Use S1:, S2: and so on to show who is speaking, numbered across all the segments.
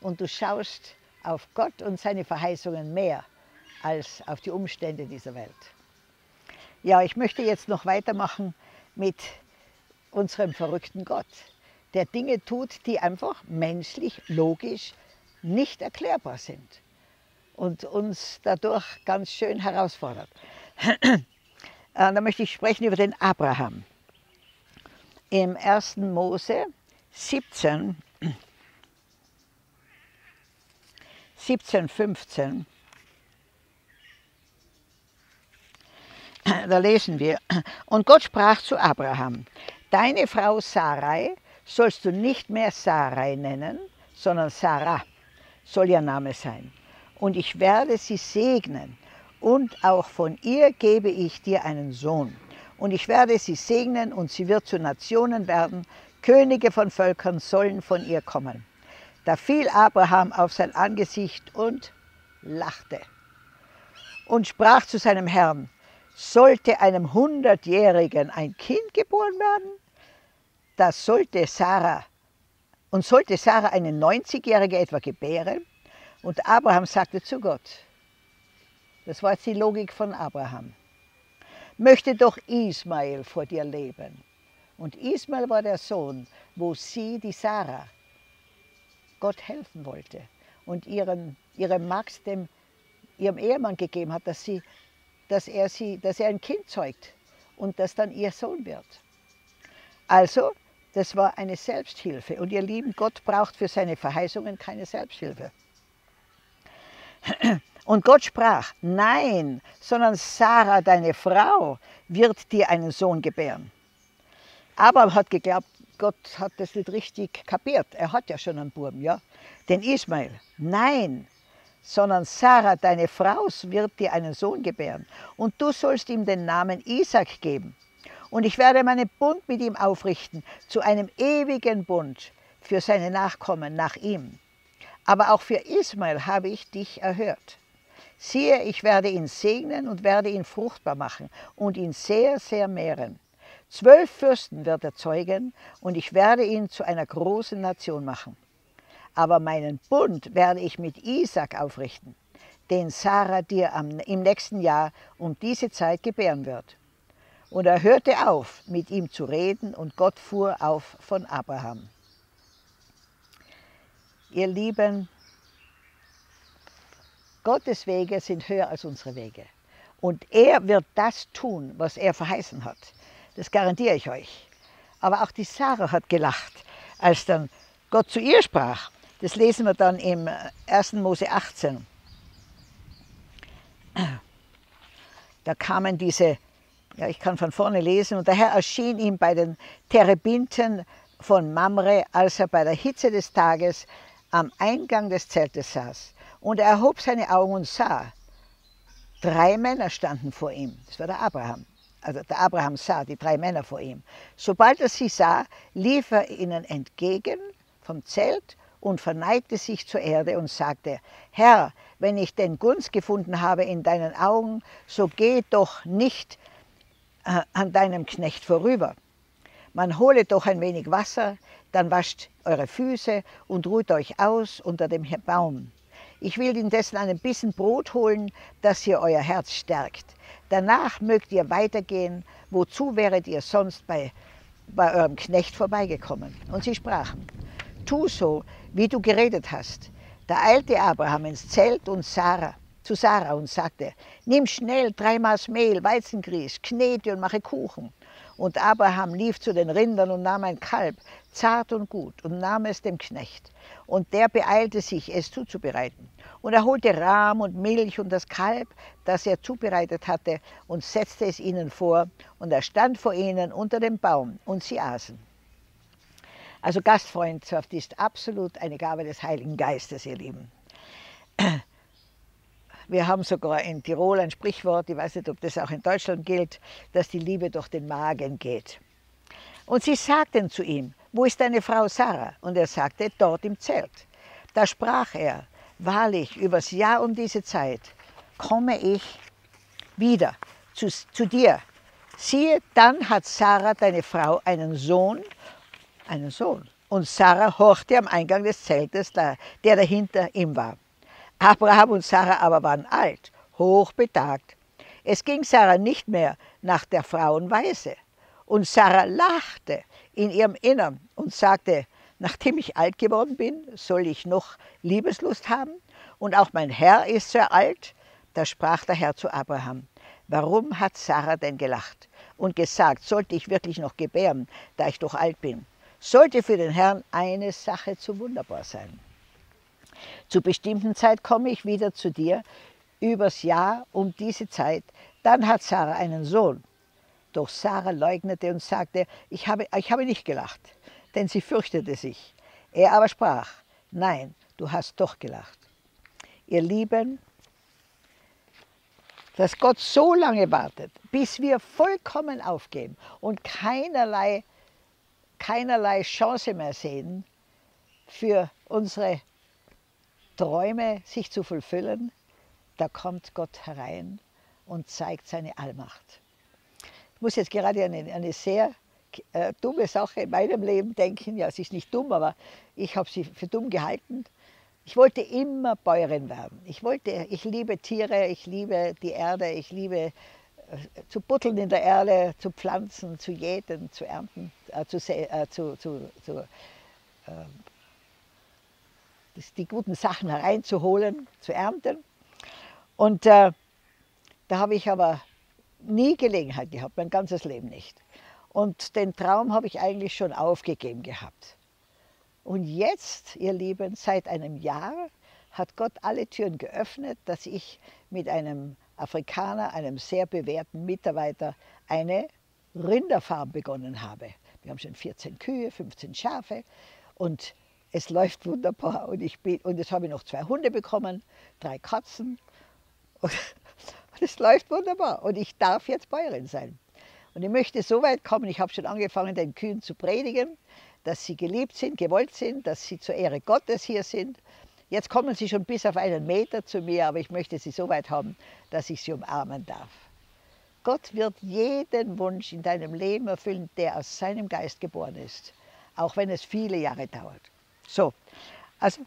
S1: und du schaust auf Gott und seine Verheißungen mehr als auf die Umstände dieser Welt. Ja, ich möchte jetzt noch weitermachen mit unserem verrückten Gott, der Dinge tut, die einfach menschlich, logisch nicht erklärbar sind und uns dadurch ganz schön herausfordert. Äh, Da möchte ich sprechen über den Abraham. Im 1. Mose 17, 17, 15, da lesen wir, und Gott sprach zu Abraham, deine Frau Sarai sollst du nicht mehr Sarai nennen, sondern Sarah soll ihr Name sein. Und ich werde sie segnen und auch von ihr gebe ich dir einen Sohn. Und ich werde sie segnen und sie wird zu Nationen werden. Könige von Völkern sollen von ihr kommen. Da fiel Abraham auf sein Angesicht und lachte und sprach zu seinem Herrn, sollte einem Hundertjährigen ein Kind geboren werden? Das sollte Sarah, und sollte Sarah eine 90-Jährige etwa gebären? Und Abraham sagte zu Gott, das war jetzt die Logik von Abraham, möchte doch Ismael vor dir leben. Und Ismael war der Sohn, wo sie, die Sarah, Gott helfen wollte und ihren, ihrem Max, dem, ihrem Ehemann gegeben hat, dass, sie, dass, er sie, dass er ein Kind zeugt und das dann ihr Sohn wird. Also, das war eine Selbsthilfe. Und ihr Lieben, Gott braucht für seine Verheißungen keine Selbsthilfe. Und Gott sprach, nein, sondern Sarah, deine Frau, wird dir einen Sohn gebären. Abraham hat geglaubt, Gott hat das nicht richtig kapiert. Er hat ja schon einen Buben, ja. Den Ismael. Nein, sondern Sarah, deine Frau, wird dir einen Sohn gebären. Und du sollst ihm den Namen Isaac geben. Und ich werde meinen Bund mit ihm aufrichten, zu einem ewigen Bund für seine Nachkommen nach ihm. Aber auch für Ismael habe ich dich erhört. Siehe, ich werde ihn segnen und werde ihn fruchtbar machen und ihn sehr, sehr mehren. Zwölf Fürsten wird er zeugen und ich werde ihn zu einer großen Nation machen. Aber meinen Bund werde ich mit Isaac aufrichten, den Sarah dir am, im nächsten Jahr um diese Zeit gebären wird. Und er hörte auf, mit ihm zu reden, und Gott fuhr auf von Abraham. Ihr Lieben, Gottes Wege sind höher als unsere Wege. Und er wird das tun, was er verheißen hat. Das garantiere ich euch. Aber auch die Sarah hat gelacht, als dann Gott zu ihr sprach. Das lesen wir dann im 1. Mose 18. Da kamen diese, ja, ich kann von vorne lesen, und der Herr erschien ihm bei den Terebinten von Mamre, als er bei der Hitze des Tages am Eingang des Zeltes saß. Und er erhob seine Augen und sah, drei Männer standen vor ihm. Das war der Abraham. Also der Abraham sah die drei Männer vor ihm. Sobald er sie sah, lief er ihnen entgegen vom Zelt und verneigte sich zur Erde und sagte, Herr, wenn ich denn Gunst gefunden habe in deinen Augen, so geh doch nicht äh, an deinem Knecht vorüber. Man hole doch ein wenig Wasser, dann wascht eure Füße und ruht euch aus unter dem Baum. Ich will indessen einen Bissen Brot holen, das ihr euer Herz stärkt. Danach mögt ihr weitergehen. Wozu wäret ihr sonst bei, bei eurem Knecht vorbeigekommen? Und sie sprachen, tu so, wie du geredet hast. Da eilte Abraham ins Zelt und Sarah, zu Sarah und sagte, nimm schnell drei Maß Mehl, Weizengrieß, knete und mache Kuchen. Und Abraham lief zu den Rindern und nahm ein Kalb, zart und gut, und nahm es dem Knecht. Und der beeilte sich, es zuzubereiten. Und er holte Rahm und Milch und das Kalb, das er zubereitet hatte, und setzte es ihnen vor. Und er stand vor ihnen unter dem Baum, und sie aßen. Also Gastfreundschaft ist absolut eine Gabe des Heiligen Geistes, ihr Lieben. Wir haben sogar in Tirol ein Sprichwort, ich weiß nicht, ob das auch in Deutschland gilt, dass die Liebe durch den Magen geht. Und sie sagten zu ihm, wo ist deine Frau Sarah? Und er sagte, dort im Zelt. Da sprach er, wahrlich, übers Jahr um diese Zeit komme ich wieder zu, zu dir. Siehe, dann hat Sarah, deine Frau, einen Sohn, einen Sohn. Und Sarah horchte am Eingang des Zeltes, der dahinter ihm war. Abraham und Sarah aber waren alt, hochbetagt. Es ging Sarah nicht mehr nach der Frauenweise. Und Sarah lachte in ihrem Innern und sagte, nachdem ich alt geworden bin, soll ich noch Liebeslust haben? Und auch mein Herr ist sehr alt. Da sprach der Herr zu Abraham, warum hat Sarah denn gelacht und gesagt, sollte ich wirklich noch gebären, da ich doch alt bin? Sollte für den Herrn eine Sache zu wunderbar sein. Zu bestimmten Zeit komme ich wieder zu dir, übers Jahr um diese Zeit. Dann hat Sarah einen Sohn. Doch Sarah leugnete und sagte, ich habe, ich habe nicht gelacht, denn sie fürchtete sich. Er aber sprach, nein, du hast doch gelacht. Ihr Lieben, dass Gott so lange wartet, bis wir vollkommen aufgeben und keinerlei, keinerlei Chance mehr sehen für unsere Träume sich zu vollfüllen, da kommt Gott herein und zeigt seine Allmacht. Ich muss jetzt gerade eine, eine sehr äh, dumme Sache in meinem Leben denken. Ja, es ist nicht dumm, aber ich habe sie für dumm gehalten. Ich wollte immer Bäuerin werden. Ich, wollte, ich liebe Tiere, ich liebe die Erde, ich liebe äh, zu butteln in der Erde, zu pflanzen, zu jäten, zu ernten, äh, zu, äh, zu, zu, zu ähm, die guten Sachen hereinzuholen, zu ernten. Und äh, da habe ich aber nie Gelegenheit gehabt, mein ganzes Leben nicht. Und den Traum habe ich eigentlich schon aufgegeben gehabt. Und jetzt, ihr Lieben, seit einem Jahr hat Gott alle Türen geöffnet, dass ich mit einem Afrikaner, einem sehr bewährten Mitarbeiter, eine Rinderfarm begonnen habe. Wir haben schon 14 Kühe, 15 Schafe und es läuft wunderbar. Und, ich bin, und jetzt habe ich noch zwei Hunde bekommen, drei Katzen. Und, und es läuft wunderbar. Und ich darf jetzt Bäuerin sein. Und ich möchte so weit kommen, ich habe schon angefangen, den Kühen zu predigen, dass sie geliebt sind, gewollt sind, dass sie zur Ehre Gottes hier sind. Jetzt kommen sie schon bis auf einen Meter zu mir, aber ich möchte sie so weit haben, dass ich sie umarmen darf. Gott wird jeden Wunsch in deinem Leben erfüllen, der aus seinem Geist geboren ist, auch wenn es viele Jahre dauert. So, also,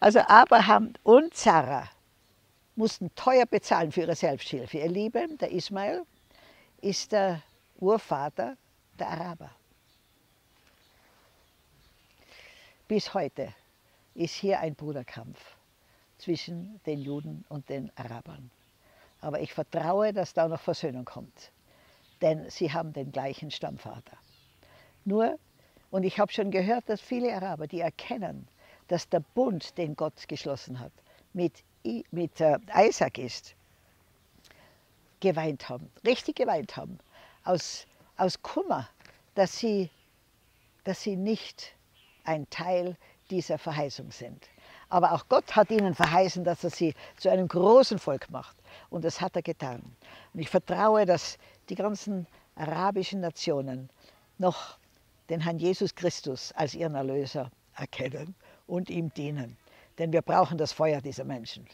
S1: also Abraham und Sarah mussten teuer bezahlen für ihre Selbsthilfe. Ihr Lieben, der Ismael ist der Urvater der Araber. Bis heute ist hier ein Bruderkampf zwischen den Juden und den Arabern. Aber ich vertraue, dass da noch Versöhnung kommt, denn sie haben den gleichen Stammvater. Nur und ich habe schon gehört, dass viele Araber, die erkennen, dass der Bund, den Gott geschlossen hat, mit, mit äh, Isaac ist, geweint haben, richtig geweint haben, aus, aus Kummer, dass sie, dass sie nicht ein Teil dieser Verheißung sind. Aber auch Gott hat ihnen verheißen, dass er sie zu einem großen Volk macht. Und das hat er getan. Und ich vertraue, dass die ganzen arabischen Nationen noch den Herrn Jesus Christus als ihren Erlöser erkennen und ihm dienen. Denn wir brauchen das Feuer dieser Menschen.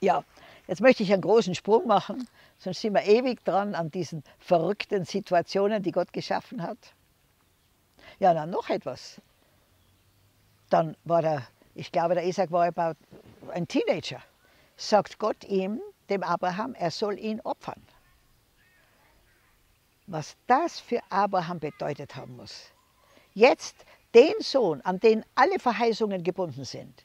S1: Ja, jetzt möchte ich einen großen Sprung machen, sonst sind wir ewig dran an diesen verrückten Situationen, die Gott geschaffen hat. Ja, dann noch etwas. Dann war der, ich glaube, der Isaac war about ein Teenager. Sagt Gott ihm, dem Abraham, er soll ihn opfern was das für Abraham bedeutet haben muss. Jetzt den Sohn, an den alle Verheißungen gebunden sind,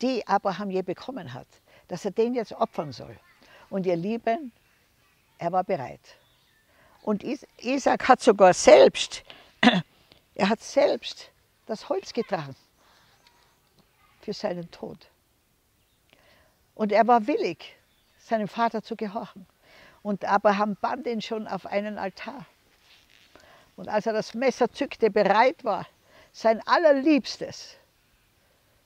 S1: die Abraham je bekommen hat, dass er den jetzt opfern soll. Und ihr Lieben, er war bereit. Und Isaac hat sogar selbst, er hat selbst das Holz getragen für seinen Tod. Und er war willig, seinem Vater zu gehorchen. Und Abraham band ihn schon auf einen Altar. Und als er das Messer zückte, bereit war, sein allerliebstes,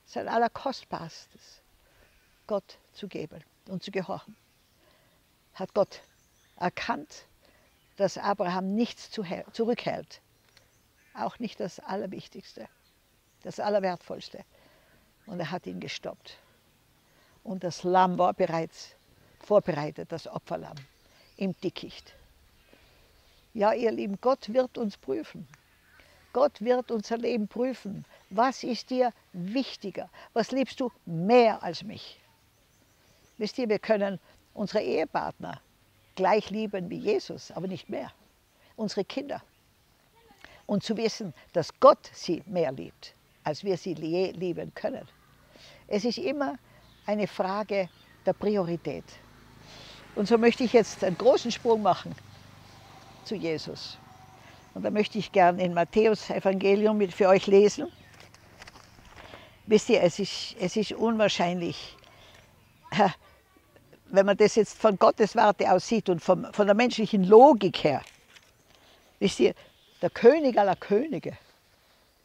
S1: sein allerkostbarstes Gott zu geben und zu gehorchen. Hat Gott erkannt, dass Abraham nichts zurückhält, auch nicht das Allerwichtigste, das Allerwertvollste. Und er hat ihn gestoppt. Und das Lamm war bereits vorbereitet, das Opferlamm, im Dickicht. Ja, ihr Lieben, Gott wird uns prüfen. Gott wird unser Leben prüfen. Was ist dir wichtiger? Was liebst du mehr als mich? Wisst ihr, wir können unsere Ehepartner gleich lieben wie Jesus, aber nicht mehr. Unsere Kinder. Und zu wissen, dass Gott sie mehr liebt, als wir sie lieben können. Es ist immer eine Frage der Priorität. Und so möchte ich jetzt einen großen Sprung machen zu Jesus. Und da möchte ich gern in Matthäus Evangelium mit für euch lesen. Wisst ihr, es ist, es ist unwahrscheinlich, wenn man das jetzt von Gottes Warte aus sieht und vom, von der menschlichen Logik her. Wisst ihr, der König aller Könige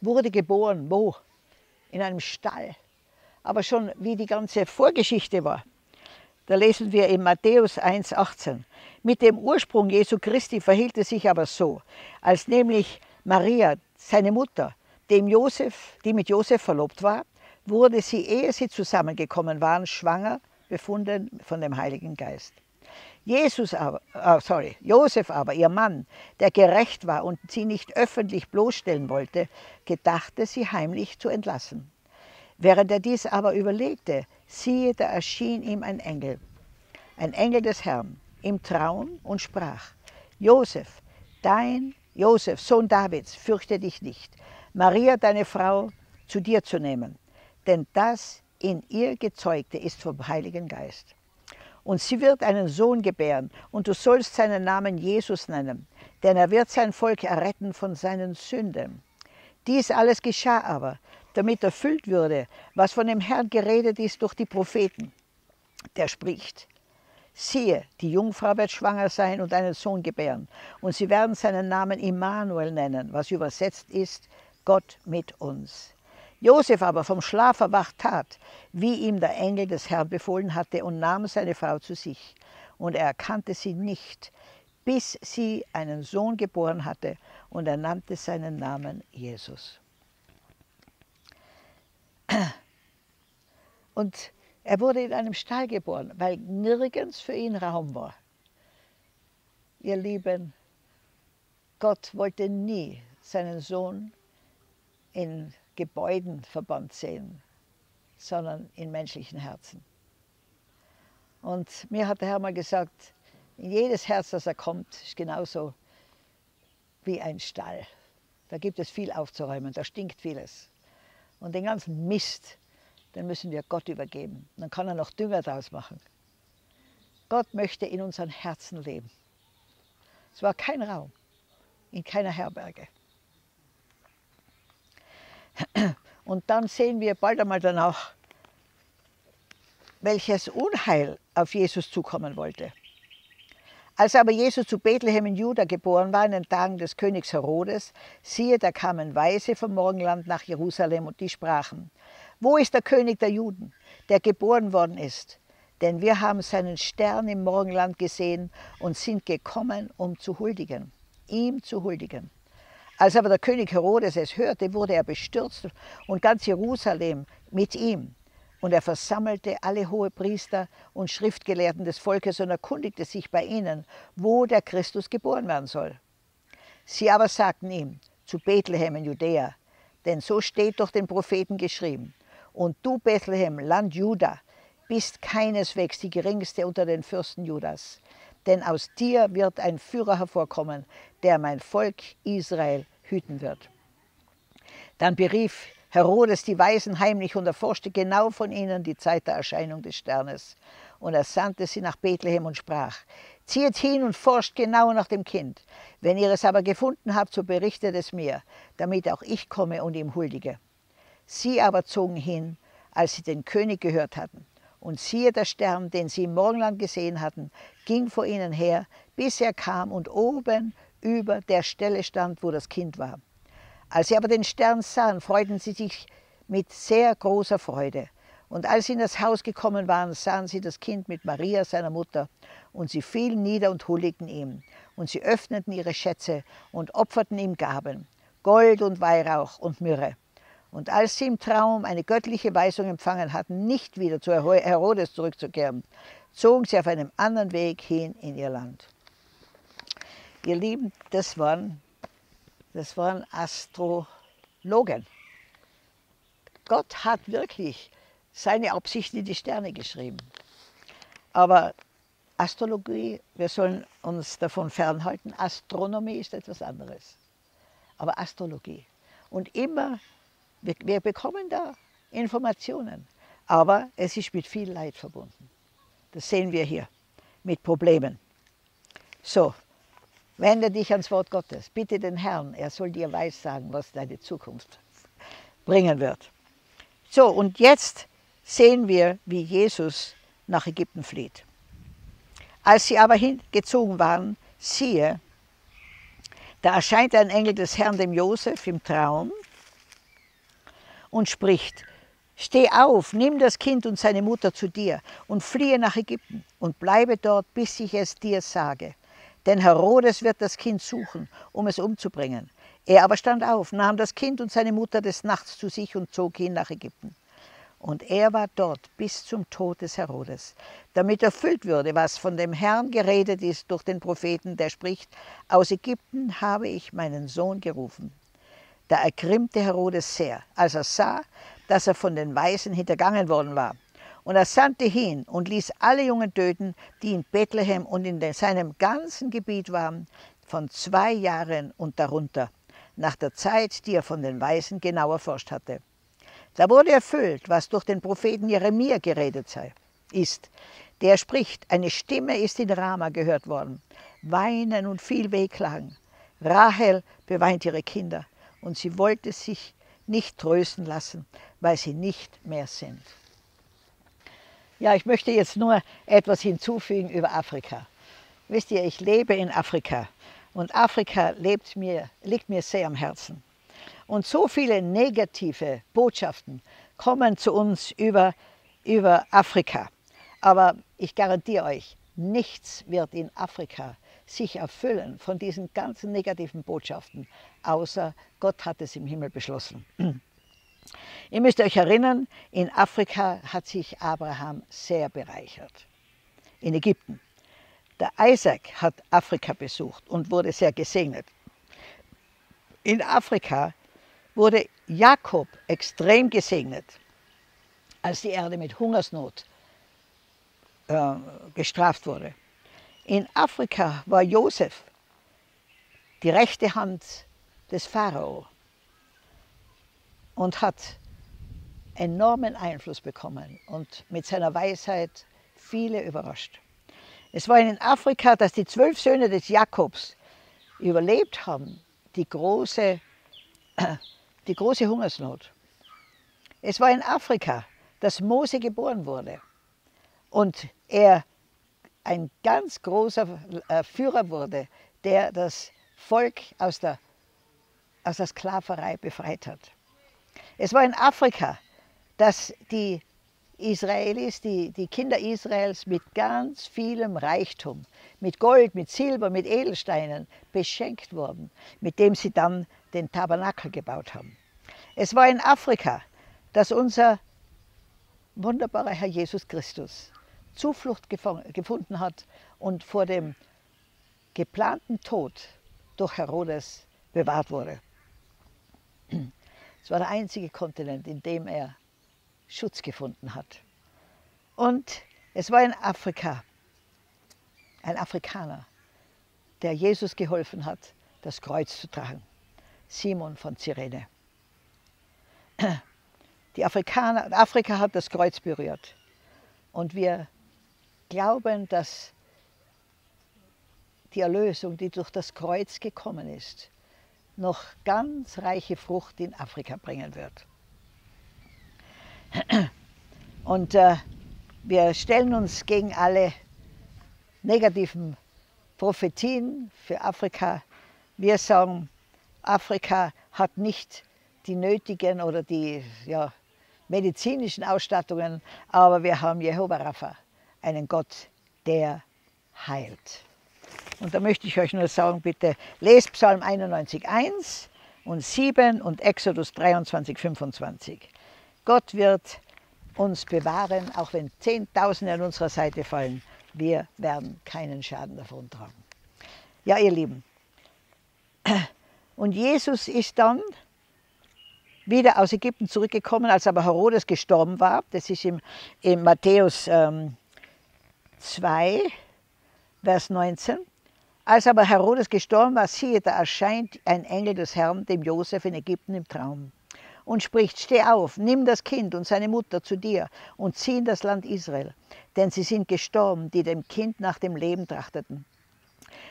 S1: wurde geboren, wo? In einem Stall. Aber schon wie die ganze Vorgeschichte war. Da lesen wir in Matthäus 1,18. Mit dem Ursprung Jesu Christi verhielt es sich aber so, als nämlich Maria, seine Mutter, dem Josef, die mit Josef verlobt war, wurde sie, ehe sie zusammengekommen waren, schwanger befunden von dem Heiligen Geist. Jesus aber, oh, sorry, Josef aber, ihr Mann, der gerecht war und sie nicht öffentlich bloßstellen wollte, gedachte, sie heimlich zu entlassen. Während er dies aber überlegte, siehe, da erschien ihm ein Engel, ein Engel des Herrn, im Traum und sprach, Josef, dein Josef, Sohn Davids, fürchte dich nicht, Maria, deine Frau, zu dir zu nehmen, denn das in ihr gezeugte ist vom Heiligen Geist. Und sie wird einen Sohn gebären, und du sollst seinen Namen Jesus nennen, denn er wird sein Volk erretten von seinen Sünden. Dies alles geschah aber, damit erfüllt würde, was von dem Herrn geredet ist durch die Propheten. Der spricht, siehe, die Jungfrau wird schwanger sein und einen Sohn gebären, und sie werden seinen Namen Immanuel nennen, was übersetzt ist, Gott mit uns. Josef aber vom Schlaf erwacht tat, wie ihm der Engel des Herrn befohlen hatte, und nahm seine Frau zu sich. Und er erkannte sie nicht, bis sie einen Sohn geboren hatte, und er nannte seinen Namen Jesus. Und er wurde in einem Stall geboren, weil nirgends für ihn Raum war. Ihr Lieben, Gott wollte nie seinen Sohn in Gebäuden verbannt sehen, sondern in menschlichen Herzen. Und mir hat der Herr mal gesagt, in jedes Herz, das er kommt, ist genauso wie ein Stall. Da gibt es viel aufzuräumen, da stinkt vieles. Und den ganzen Mist, den müssen wir Gott übergeben. Dann kann er noch Dünger draus machen. Gott möchte in unseren Herzen leben. Es war kein Raum, in keiner Herberge. Und dann sehen wir bald einmal danach, welches Unheil auf Jesus zukommen wollte. Als aber Jesus zu Bethlehem in Juda geboren war, in den Tagen des Königs Herodes, siehe, da kamen Weise vom Morgenland nach Jerusalem und die sprachen, wo ist der König der Juden, der geboren worden ist? Denn wir haben seinen Stern im Morgenland gesehen und sind gekommen, um zu huldigen, ihm zu huldigen. Als aber der König Herodes es hörte, wurde er bestürzt und ganz Jerusalem mit ihm. Und er versammelte alle Hohepriester und Schriftgelehrten des Volkes und erkundigte sich bei ihnen, wo der Christus geboren werden soll. Sie aber sagten ihm, zu Bethlehem in Judäa, denn so steht durch den Propheten geschrieben. Und du, Bethlehem, Land Juda, bist keineswegs die geringste unter den Fürsten Judas. Denn aus dir wird ein Führer hervorkommen, der mein Volk Israel hüten wird. Dann berief Herodes die Weisen heimlich und erforschte genau von ihnen die Zeit der Erscheinung des Sternes. Und er sandte sie nach Bethlehem und sprach, Zieht hin und forscht genau nach dem Kind. Wenn ihr es aber gefunden habt, so berichtet es mir, damit auch ich komme und ihm huldige. Sie aber zogen hin, als sie den König gehört hatten. Und siehe, der Stern, den sie im Morgenland gesehen hatten, ging vor ihnen her, bis er kam und oben über der Stelle stand, wo das Kind war. Als sie aber den Stern sahen, freuten sie sich mit sehr großer Freude. Und als sie in das Haus gekommen waren, sahen sie das Kind mit Maria, seiner Mutter, und sie fielen nieder und huldigten ihm. Und sie öffneten ihre Schätze und opferten ihm Gaben, Gold und Weihrauch und Myrrhe. Und als sie im Traum eine göttliche Weisung empfangen hatten, nicht wieder zu Herodes zurückzukehren, zogen sie auf einem anderen Weg hin in ihr Land. Ihr Lieben, das waren, das waren Astrologen. Gott hat wirklich seine Absichten in die Sterne geschrieben. Aber Astrologie, wir sollen uns davon fernhalten. Astronomie ist etwas anderes. Aber Astrologie. Und immer, wir, wir bekommen da Informationen. Aber es ist mit viel Leid verbunden. Das sehen wir hier. Mit Problemen. So, wende dich ans Wort Gottes. Bitte den Herrn, er soll dir weissagen, was deine Zukunft bringen wird. So, und jetzt sehen wir, wie Jesus nach Ägypten flieht. Als sie aber hingezogen waren, siehe, da erscheint ein Engel des Herrn dem Josef im Traum und spricht, Steh auf, nimm das Kind und seine Mutter zu dir und fliehe nach Ägypten und bleibe dort, bis ich es dir sage. Denn Herodes wird das Kind suchen, um es umzubringen. Er aber stand auf, nahm das Kind und seine Mutter des Nachts zu sich und zog hin nach Ägypten. Und er war dort bis zum Tod des Herodes, damit erfüllt würde, was von dem Herrn geredet ist durch den Propheten, der spricht, aus Ägypten habe ich meinen Sohn gerufen. Da ergrimmte Herodes sehr, als er sah, dass er von den Weisen hintergangen worden war. Und er sandte hin und ließ alle Jungen töten, die in Bethlehem und in seinem ganzen Gebiet waren, von zwei Jahren und darunter, nach der Zeit, die er von den Weisen genau erforscht hatte. Da wurde erfüllt, was durch den Propheten Jeremia geredet sei, ist. Der spricht, eine Stimme ist in Rama gehört worden, Weinen und viel Wehklagen. Rahel beweint ihre Kinder und sie wollte sich nicht trösten lassen, weil sie nicht mehr sind. Ja, ich möchte jetzt nur etwas hinzufügen über Afrika. Wisst ihr, ich lebe in Afrika und Afrika mir, liegt mir sehr am Herzen. Und so viele negative Botschaften kommen zu uns über, über Afrika. Aber ich garantiere euch, nichts wird in Afrika sich erfüllen von diesen ganzen negativen Botschaften, außer Gott hat es im Himmel beschlossen. Ihr müsst euch erinnern, in Afrika hat sich Abraham sehr bereichert. In Ägypten. Der Isaac hat Afrika besucht und wurde sehr gesegnet. In Afrika wurde Jakob extrem gesegnet, als die Erde mit Hungersnot äh, gestraft wurde. In Afrika war Josef die rechte Hand des Pharao und hat enormen Einfluss bekommen und mit seiner Weisheit viele überrascht. Es war in Afrika, dass die zwölf Söhne des Jakobs überlebt haben, die große, die große Hungersnot. Es war in Afrika, dass Mose geboren wurde und er ein ganz großer äh, Führer wurde, der das Volk aus der, aus der Sklaverei befreit hat. Es war in Afrika, dass die Israelis, die, die Kinder Israels mit ganz vielem Reichtum, mit Gold, mit Silber, mit Edelsteinen beschenkt wurden, mit dem sie dann den Tabernakel gebaut haben. Es war in Afrika, dass unser wunderbarer Herr Jesus Christus Zuflucht gefunden hat und vor dem geplanten Tod durch Herodes bewahrt wurde. Es war der einzige Kontinent, in dem er Schutz gefunden hat. Und es war in Afrika ein Afrikaner, der Jesus geholfen hat, das Kreuz zu tragen. Simon von Cyrene. Die Afrikaner, Afrika hat das Kreuz berührt. Und wir glauben, dass die Erlösung, die durch das Kreuz gekommen ist, noch ganz reiche Frucht in Afrika bringen wird. Und äh, wir stellen uns gegen alle negativen Prophetien für Afrika. Wir sagen, Afrika hat nicht die nötigen oder die ja, medizinischen Ausstattungen, aber wir haben Jehova Rapha, einen Gott, der heilt. Und da möchte ich euch nur sagen, bitte lest Psalm 91, 1 und 7 und Exodus 23, 25. Gott wird uns bewahren, auch wenn Zehntausende an unserer Seite fallen. Wir werden keinen Schaden davon tragen. Ja, ihr Lieben. Und Jesus ist dann wieder aus Ägypten zurückgekommen, als aber Herodes gestorben war. Das ist im, im Matthäus ähm, 2, Vers 19. Als aber Herodes gestorben war, siehe, da erscheint ein Engel des Herrn dem Josef in Ägypten im Traum und spricht, steh auf, nimm das Kind und seine Mutter zu dir und zieh in das Land Israel, denn sie sind gestorben, die dem Kind nach dem Leben trachteten.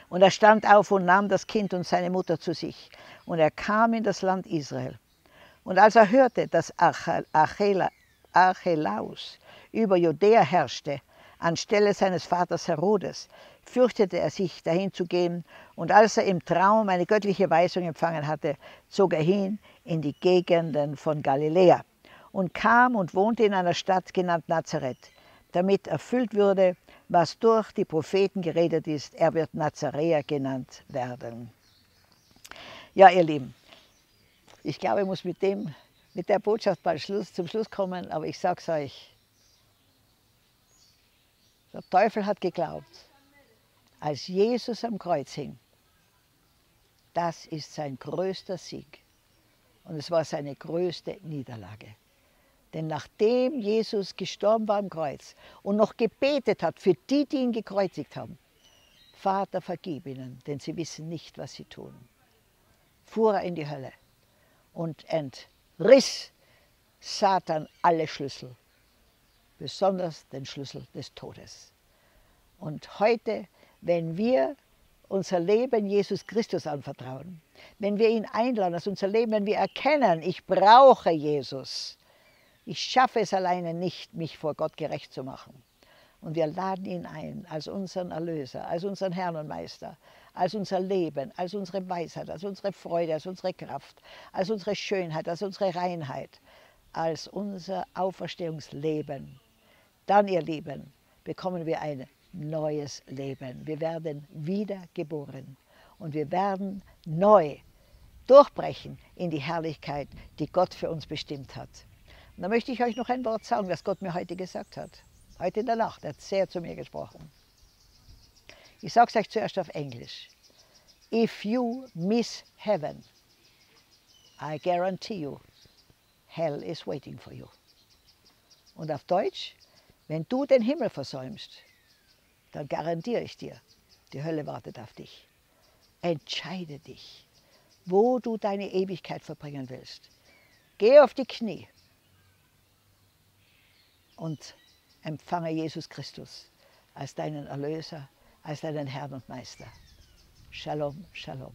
S1: Und er stand auf und nahm das Kind und seine Mutter zu sich, und er kam in das Land Israel. Und als er hörte, dass Archelaus über Judäa herrschte, anstelle seines Vaters Herodes, fürchtete er sich, dahin zu gehen, und als er im Traum eine göttliche Weisung empfangen hatte, zog er hin in die Gegenden von Galiläa und kam und wohnte in einer Stadt genannt Nazareth, damit erfüllt würde, was durch die Propheten geredet ist, er wird Nazaräer genannt werden. Ja, ihr Lieben, ich glaube, ich muss mit, dem, mit der Botschaft bald Schluss, zum Schluss kommen, aber ich sage es euch, der Teufel hat geglaubt, als Jesus am Kreuz hing, das ist sein größter Sieg. Und es war seine größte Niederlage. Denn nachdem Jesus gestorben war am Kreuz und noch gebetet hat für die, die ihn gekreuzigt haben, Vater, vergib ihnen, denn sie wissen nicht, was sie tun, fuhr er in die Hölle und entriss Satan alle Schlüssel, besonders den Schlüssel des Todes. Und heute, wenn wir unser Leben Jesus Christus anvertrauen, wenn wir ihn einladen als unser Leben, wenn wir erkennen, ich brauche Jesus, ich schaffe es alleine nicht, mich vor Gott gerecht zu machen. Und wir laden ihn ein als unseren Erlöser, als unseren Herrn und Meister, als unser Leben, als unsere Weisheit, als unsere Freude, als unsere Kraft, als unsere Schönheit, als unsere Reinheit, als unser Auferstehungsleben. Dann, ihr Lieben, bekommen wir ein neues Leben. Wir werden wiedergeboren und wir werden neu durchbrechen in die Herrlichkeit, die Gott für uns bestimmt hat. Und da möchte ich euch noch ein Wort sagen, was Gott mir heute gesagt hat. Heute in der Nacht, er hat sehr zu mir gesprochen. Ich sage es euch zuerst auf Englisch. If you miss heaven, I guarantee you, hell is waiting for you. Und auf Deutsch, wenn du den Himmel versäumst, dann garantiere ich dir, die Hölle wartet auf dich. Entscheide dich, wo du deine Ewigkeit verbringen willst. Geh auf die Knie und empfange Jesus Christus als deinen Erlöser, als deinen Herrn und Meister. Shalom, Shalom.